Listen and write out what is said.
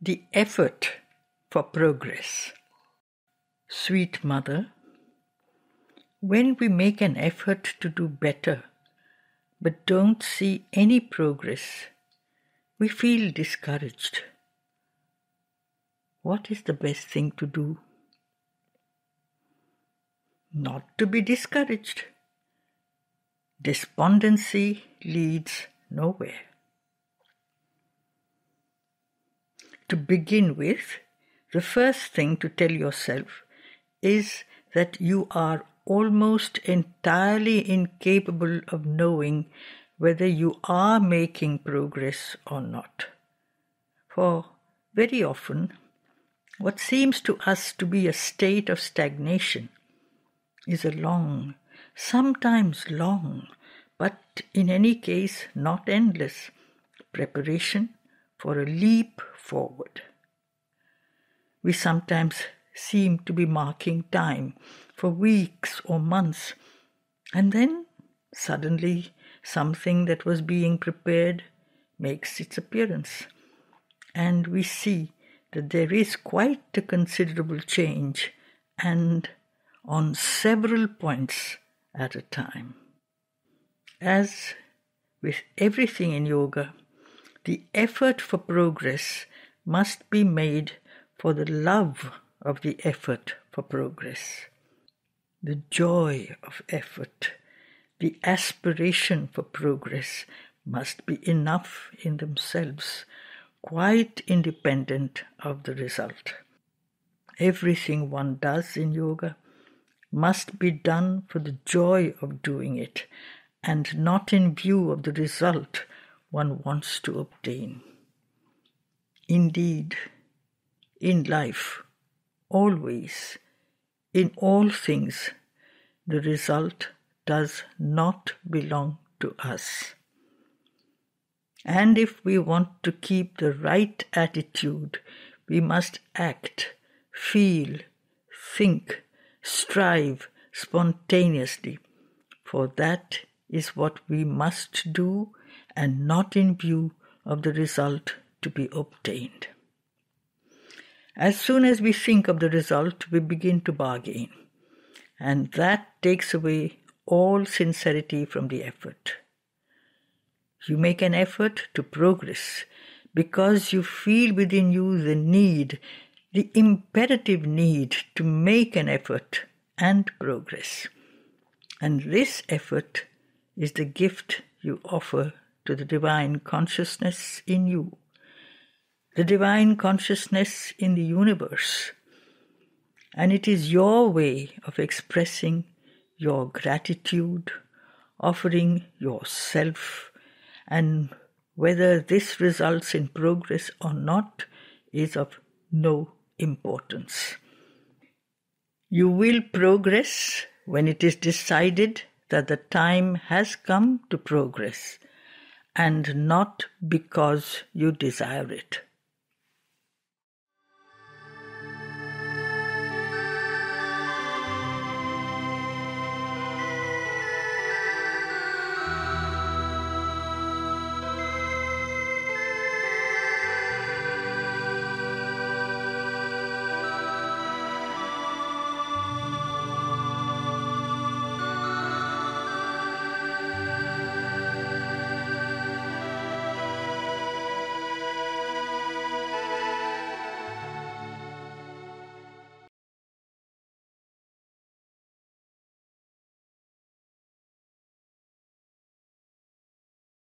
The effort for progress. Sweet Mother, when we make an effort to do better but don't see any progress, we feel discouraged. What is the best thing to do? Not to be discouraged. Despondency leads nowhere. To begin with, the first thing to tell yourself is that you are almost entirely incapable of knowing whether you are making progress or not. For very often, what seems to us to be a state of stagnation is a long, sometimes long, but in any case not endless, preparation for a leap forward. We sometimes seem to be marking time for weeks or months, and then suddenly something that was being prepared makes its appearance, and we see that there is quite a considerable change and on several points at a time. As with everything in yoga, the effort for progress must be made for the love of the effort for progress, the joy of effort, the aspiration for progress must be enough in themselves, quite independent of the result. Everything one does in yoga must be done for the joy of doing it and not in view of the result one wants to obtain. Indeed, in life, always, in all things, the result does not belong to us. And if we want to keep the right attitude, we must act, feel, think, strive spontaneously, for that is what we must do and not in view of the result to be obtained. As soon as we think of the result, we begin to bargain, and that takes away all sincerity from the effort. You make an effort to progress because you feel within you the need, the imperative need to make an effort and progress. And this effort is the gift you offer to the divine consciousness in you, the divine consciousness in the universe. And it is your way of expressing your gratitude, offering yourself, and whether this results in progress or not is of no importance. You will progress when it is decided that the time has come to progress and not because you desire it.